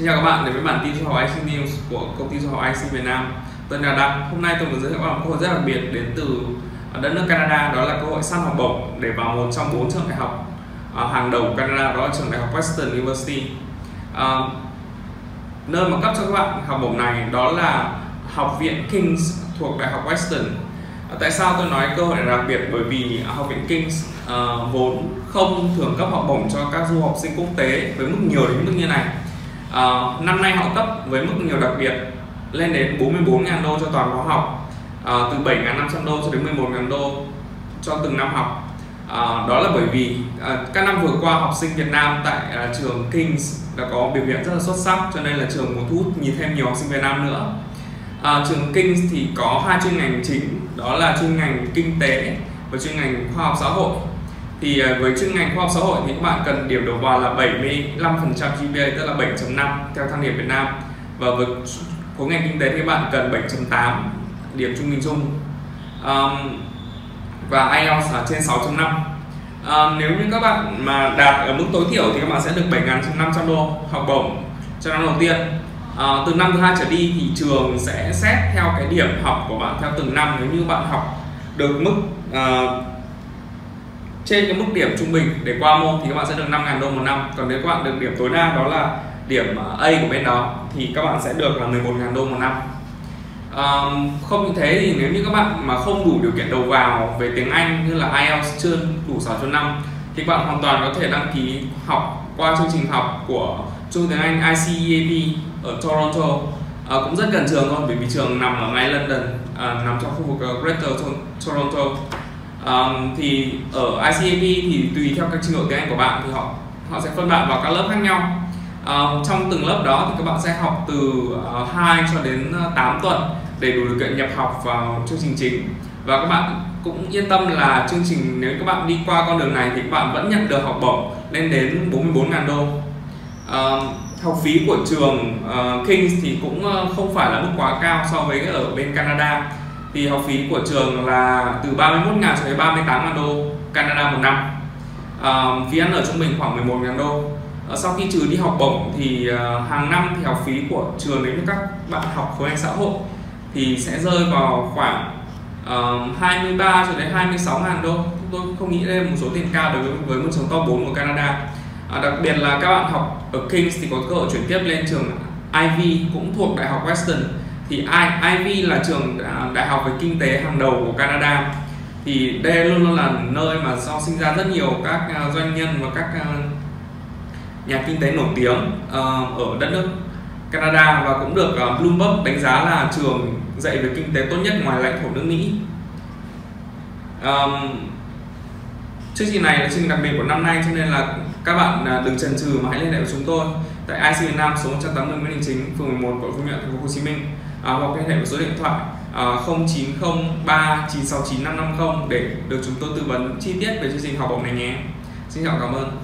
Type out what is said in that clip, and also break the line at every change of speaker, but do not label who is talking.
Xin chào các bạn đến với bản tin du học IC News của công ty du học IC Việt Nam. Tôi là Đặng. Hôm nay tôi muốn giới thiệu các bạn một cơ hội rất đặc biệt đến từ đất nước Canada đó là cơ hội săn học bổng để vào một trong bốn trường đại học à, hàng đầu của Canada đó là trường đại học Western University. À, nơi mà cấp cho các bạn học bổng này đó là học viện Kings thuộc đại học Western. À, tại sao tôi nói cơ hội này đặc biệt bởi vì học viện Kings à, vốn không thường cấp học bổng cho các du học sinh quốc tế với mức nhiều đến mức như này uh, năm nay họ cấp với mức nhiều đặc biệt lên đến 44.000 đô cho toàn khóa học. Uh, từ 7.500 đô cho đến 11.000 đô cho từng năm học. Uh, đó là bởi vì uh, các năm vừa qua học sinh Việt Nam tại uh, trường Kings đã có biểu hiện rất là xuất sắc cho nên là trường muốn thu hút nhìn thêm nhiều học sinh Việt Nam nữa. Uh, trường Kings thì có hai chuyên ngành chính đó là chuyên ngành kinh tế và chuyên ngành khoa học xã hội thì à, với chuyên ngành khoa học xã hội thì các bạn cần điểm đầu vào là 75% GPA tức là 7.5 theo thang điểm Việt Nam. Và với khối ngành kinh tế thì các bạn cần 7.8 điểm trung bình chung. Um, và IELTS là trên 6.5 um, nếu như các bạn mà đạt ở mức tối thiểu thì các bạn sẽ được 7.500 đô học bổng cho năm đầu tiên. À, từ năm thứ hai trở đi thì trường sẽ xét theo cái điểm học của bạn theo từng năm. Nếu như bạn học được mức uh, trên cái mức điểm trung bình để qua môn thì các bạn sẽ được 5.000 đô một năm. Còn nếu các bạn được điểm tối đa đó là điểm à, A của bên đó thì các bạn sẽ được là 11.000 đô một năm. À, không như thế thì nếu như các bạn mà không đủ điều kiện đầu vào về tiếng Anh như là IELTS chưa đủ 6.5 thì các bạn hoàn toàn có thể đăng ký học qua chương trình học của trung tiếng Anh ICEAP ở Toronto. À, cũng rất gần trường thôi bởi vì trường nằm ở ngay London à, nằm trong khu vực ờ, Greater Toronto um, thì ở ICAP thì tùy theo các trình độ tiếng Anh của bạn thì họ họ sẽ phân bạn vào các lớp khác nhau. Uh, trong từng lớp đó thì các bạn sẽ học từ ờ, uh, 2 cho đến ờ, 8 tuần để đủ điều kiện nhập học vào chương trình chính. Và các bạn cũng yên tâm là chương trình nếu các bạn đi qua con đường này thì các bạn vẫn nhận được học bổng lên đến 44.000 đô. Uh, học phí của trường uh, Kings thì cũng không phải là mức quá cao so với ở bên Canada thì học phí của trường là từ 31 ngàn cho đến 38 ngàn đô Canada một năm. À, phí ăn ở trung bình khoảng 11 ngàn đô. À, sau khi trừ đi học bổng thì à, hàng năm thì học phí của trường đến các bạn học khối Anh xã hội thì sẽ rơi vào khoảng ờ, uh, 23 cho đến 26 ngàn đô. Tôi không nghĩ đây là một số tiền cao đối với, với một trường top 4 của Canada. À, đặc biệt là các bạn học ở Kings thì có cơ hội chuyển tiếp lên trường Ivy cũng thuộc Đại học Western thì Ivy là trường à, đại học về kinh tế hàng đầu của Canada thì đây luôn luôn là nơi mà do sinh ra rất nhiều các à, doanh nhân và các à, nhà kinh tế nổi tiếng ờ, ở đất nước Canada và cũng được Bloomberg đánh giá là trường dạy về kinh tế tốt nhất ngoài lãnh thổ nước Mỹ. Um, chương trình này là chương trình đặc biệt của năm nay cho nên là các bạn đừng chần chừ mà hãy liên hệ với chúng tôi tại IC Việt Nam số 180 Nguyễn Đình Chính, phường 11, quận Phú Nhuận, thành phố Hồ Chí Minh à, hoặc liên hệ với số điện thoại à, 0903 969 550 để được chúng tôi tư vấn chi tiết về chương trình học bổng này nhé. Xin chào cảm ơn.